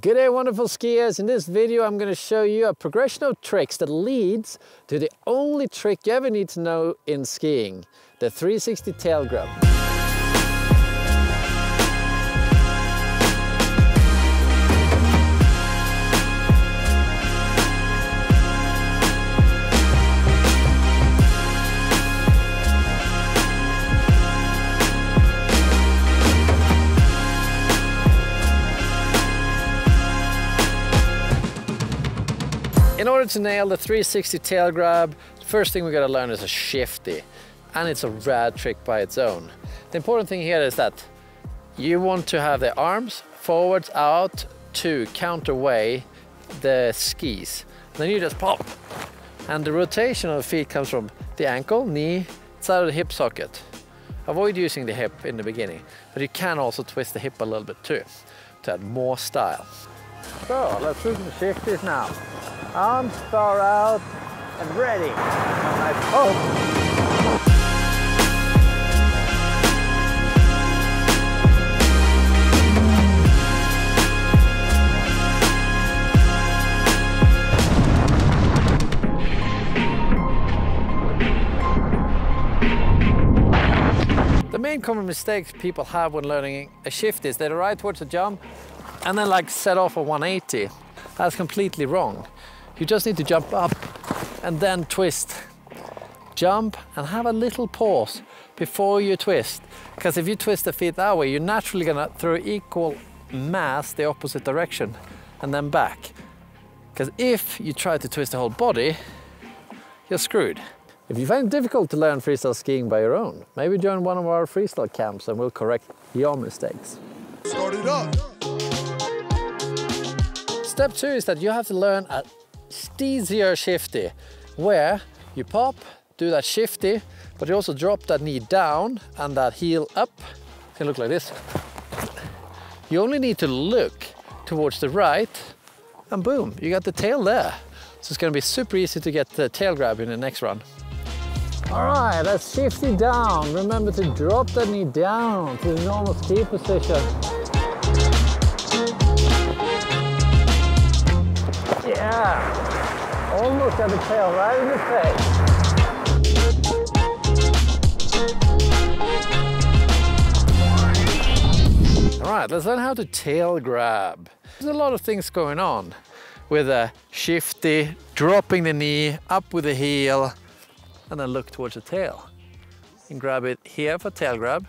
Good day wonderful skiers, in this video I'm going to show you a progression of tricks that leads to the only trick you ever need to know in skiing, the 360 tail grab. In order to nail the 360 tail grab, the first thing we gotta learn is a shifty. And it's a rad trick by its own. The important thing here is that you want to have the arms forwards out to counterweigh the skis. Then you just pop. And the rotation of the feet comes from the ankle, knee, side of the hip socket. Avoid using the hip in the beginning, but you can also twist the hip a little bit too, to add more style. So let's do some shifties now. Arms far out and ready. oh. The main common mistakes people have when learning a shift is they ride towards a jump and then like set off a 180. That's completely wrong. You just need to jump up and then twist. Jump and have a little pause before you twist. Because if you twist the feet that way, you're naturally gonna throw equal mass the opposite direction and then back. Because if you try to twist the whole body, you're screwed. If you find it difficult to learn freestyle skiing by your own, maybe join one of our freestyle camps and we'll correct your mistakes. Start it up! Step two is that you have to learn a steezier shifty, where you pop, do that shifty, but you also drop that knee down and that heel up. It can look like this. You only need to look towards the right and boom, you got the tail there. So it's gonna be super easy to get the tail grab in the next run. All right, let's shift it down. Remember to drop that knee down to the normal ski position. Yeah, almost at the tail right in the face. All right, let's learn how to tail grab. There's a lot of things going on with a shifty, dropping the knee, up with the heel, and then look towards the tail. And grab it here for tail grab,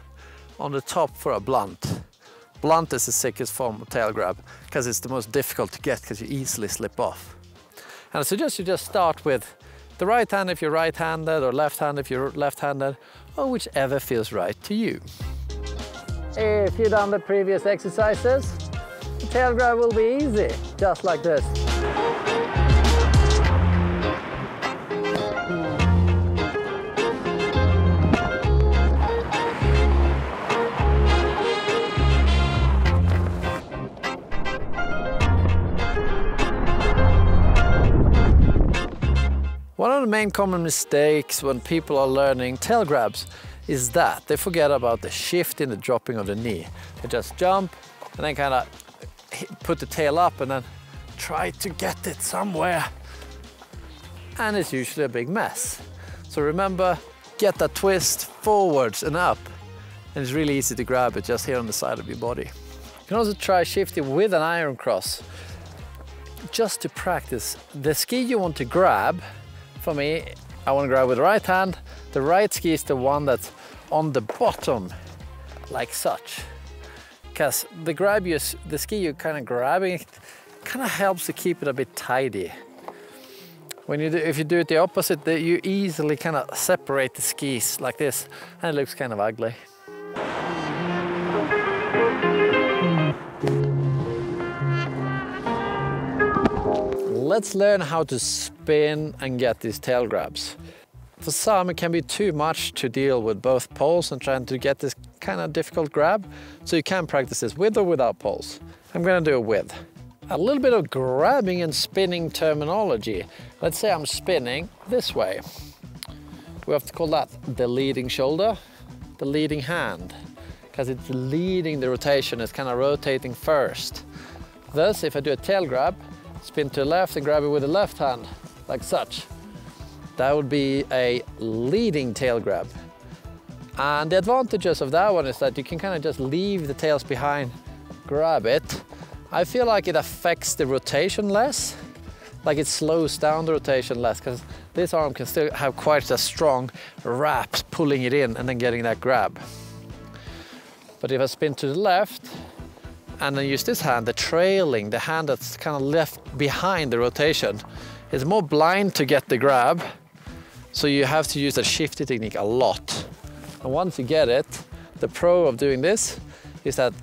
on the top for a blunt. Blunt is the sickest form of tail grab because it's the most difficult to get because you easily slip off. And I suggest you just start with the right hand if you're right-handed or left hand if you're left-handed or whichever feels right to you. If you've done the previous exercises, the tail grab will be easy, just like this. One of the main common mistakes when people are learning tail grabs is that they forget about the shift in the dropping of the knee. They just jump and then kind of put the tail up and then try to get it somewhere. And it's usually a big mess. So remember, get that twist forwards and up. And it's really easy to grab it just here on the side of your body. You can also try shifting with an iron cross just to practice. The ski you want to grab for me, I want to grab with the right hand. The right ski is the one that's on the bottom, like such. Because the grab you, the ski you're kind of grabbing, kind of helps to keep it a bit tidy. When you do, if you do it the opposite, you easily kind of separate the skis like this, and it looks kind of ugly. let's learn how to spin and get these tail grabs. For some, it can be too much to deal with both poles and trying to get this kind of difficult grab. So you can practice this with or without poles. I'm gonna do it with. A little bit of grabbing and spinning terminology. Let's say I'm spinning this way. We have to call that the leading shoulder, the leading hand, because it's leading the rotation, it's kind of rotating first. Thus, if I do a tail grab, spin to the left and grab it with the left hand, like such, that would be a leading tail grab. And the advantages of that one is that you can kind of just leave the tails behind, grab it. I feel like it affects the rotation less, like it slows down the rotation less because this arm can still have quite a strong wrap pulling it in and then getting that grab. But if I spin to the left and then use this hand, the trailing, the hand that's kind of left behind the rotation, is more blind to get the grab. So you have to use that shifty technique a lot. And once you get it, the pro of doing this is that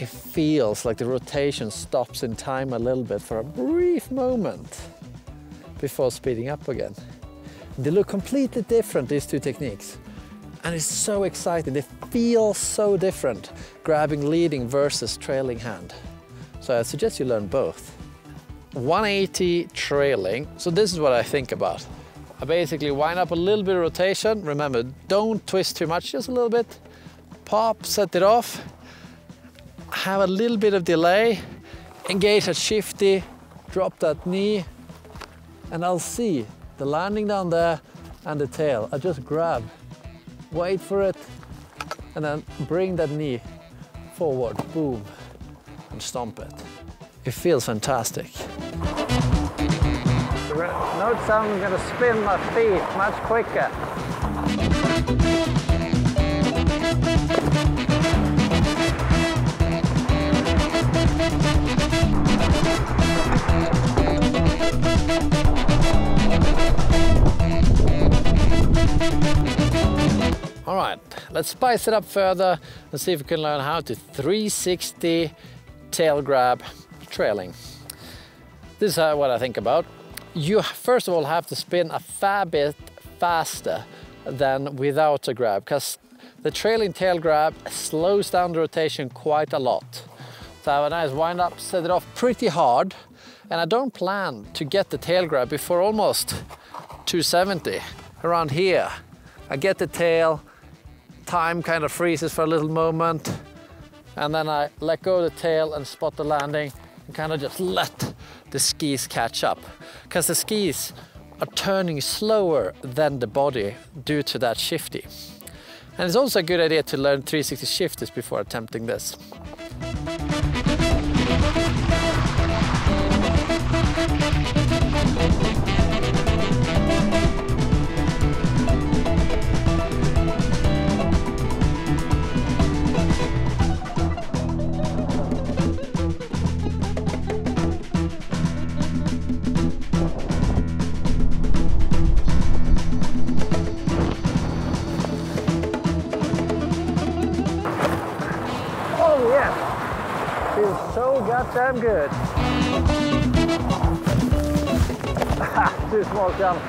it feels like the rotation stops in time a little bit for a brief moment before speeding up again. They look completely different, these two techniques. And it's so exciting. They feel so different, grabbing leading versus trailing hand. So I suggest you learn both. 180 trailing. So this is what I think about. I basically wind up a little bit of rotation. Remember, don't twist too much, just a little bit. Pop, set it off. Have a little bit of delay. Engage at shifty, drop that knee. And I'll see the landing down there and the tail. I just grab, wait for it, and then bring that knee forward, boom, and stomp it. It feels fantastic. Notice I'm going to spin my feet much quicker. All right, let's spice it up further and see if we can learn how to 360 tail grab trailing. This is what I think about you first of all have to spin a fair bit faster than without a grab because the trailing tail grab slows down the rotation quite a lot. So I have a nice wind up, set it off pretty hard and I don't plan to get the tail grab before almost 270, around here. I get the tail, time kind of freezes for a little moment and then I let go of the tail and spot the landing and kind of just let the skis catch up because the skis are turning slower than the body due to that shifty. And it's also a good idea to learn 360 shifties before attempting this. Goddamn good. Too small jump.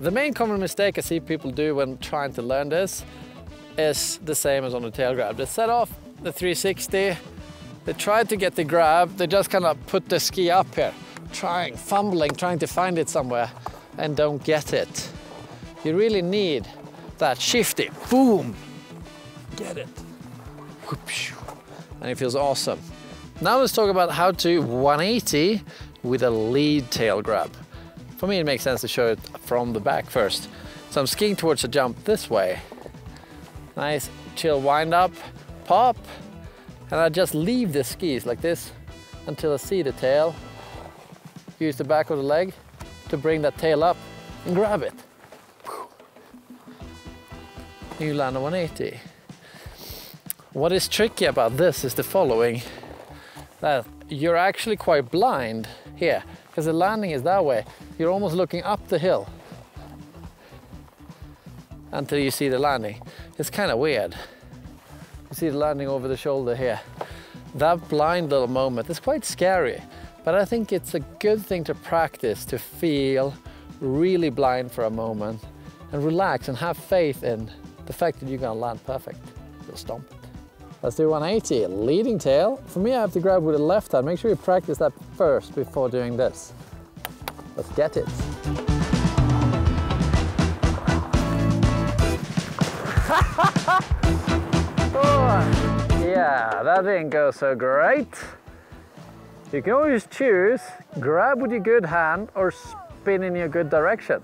The main common mistake I see people do when trying to learn this is the same as on the tail grab. They set off the 360, they try to get the grab, they just kind of put the ski up here, trying, fumbling, trying to find it somewhere and don't get it. You really need that shifty, boom, get it. And it feels awesome. Now let's talk about how to 180 with a lead tail grab. For me, it makes sense to show it from the back first. So I'm skiing towards the jump this way. Nice chill wind up, pop, and I just leave the skis like this until I see the tail. Use the back of the leg to bring that tail up and grab it. You land a 180. What is tricky about this is the following that you're actually quite blind here because the landing is that way. You're almost looking up the hill until you see the landing. It's kind of weird. You see the landing over the shoulder here. That blind little moment is quite scary, but I think it's a good thing to practice to feel really blind for a moment and relax and have faith in the fact that you're gonna land perfect. You'll stomp. Let's do 180, leading tail. For me, I have to grab with the left hand. Make sure you practice that first before doing this. Let's get it. oh, yeah, that didn't go so great. You can always choose grab with your good hand or spin in your good direction.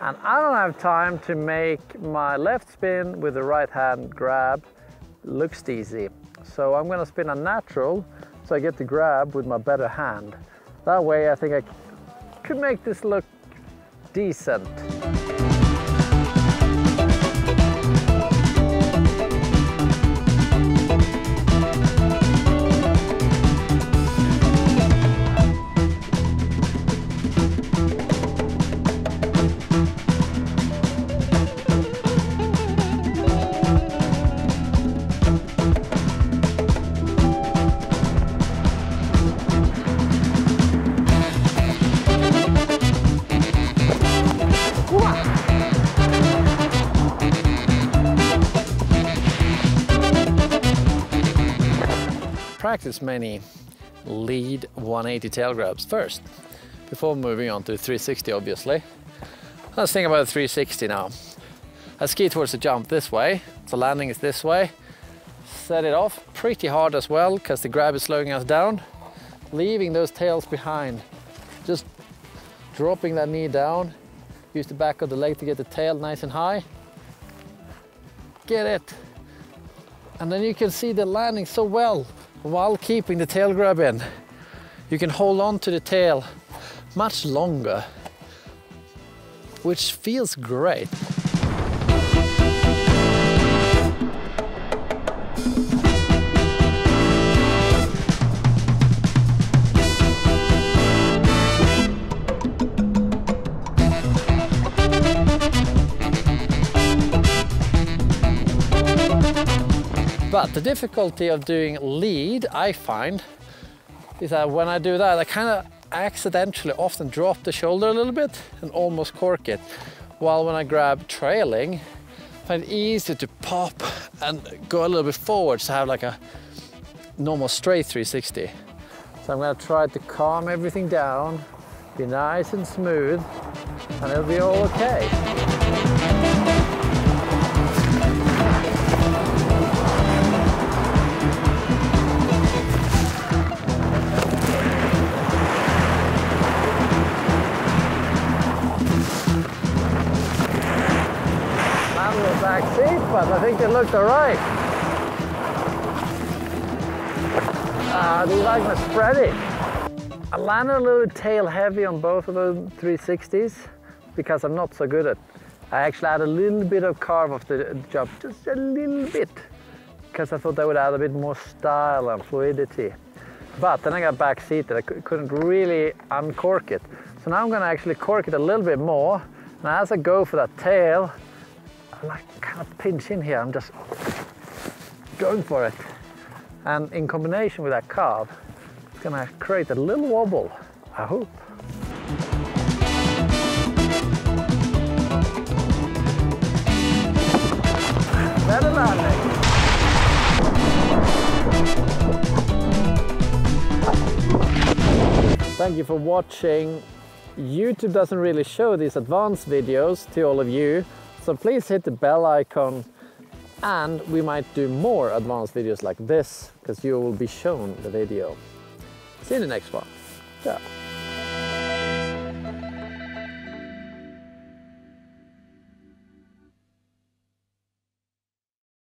And I don't have time to make my left spin with the right hand grab looks easy. So I'm gonna spin a natural so I get to grab with my better hand. That way I think I could make this look decent. Practice many lead 180 tail grabs first before moving on to 360 obviously. Let's think about 360 now. I ski towards the jump this way, so landing is this way. Set it off pretty hard as well because the grab is slowing us down. Leaving those tails behind. Just dropping that knee down. Use the back of the leg to get the tail nice and high. Get it. And then you can see the landing so well while keeping the tail grab in. You can hold on to the tail much longer, which feels great. But the difficulty of doing lead, I find, is that when I do that, I kind of accidentally often drop the shoulder a little bit and almost cork it. While when I grab trailing, I find it easier to pop and go a little bit forward to have like a normal straight 360. So I'm gonna try to calm everything down, be nice and smooth, and it'll be all okay. Back seat, but I think it looked all right. Uh, do you like my spreading? I landed a little tail heavy on both of the 360s because I'm not so good at I actually had a little bit of carve off the jump, just a little bit, because I thought that would add a bit more style and fluidity. But then I got back seated, I couldn't really uncork it. So now I'm gonna actually cork it a little bit more. And as I go for that tail, I like kind of pinch in here. I'm just going for it. And in combination with that carve, it's gonna create a little wobble, I hope. Better landing. Thank you for watching. YouTube doesn't really show these advanced videos to all of you, so please hit the bell icon and we might do more advanced videos like this because you will be shown the video. See you in the next one. Ciao.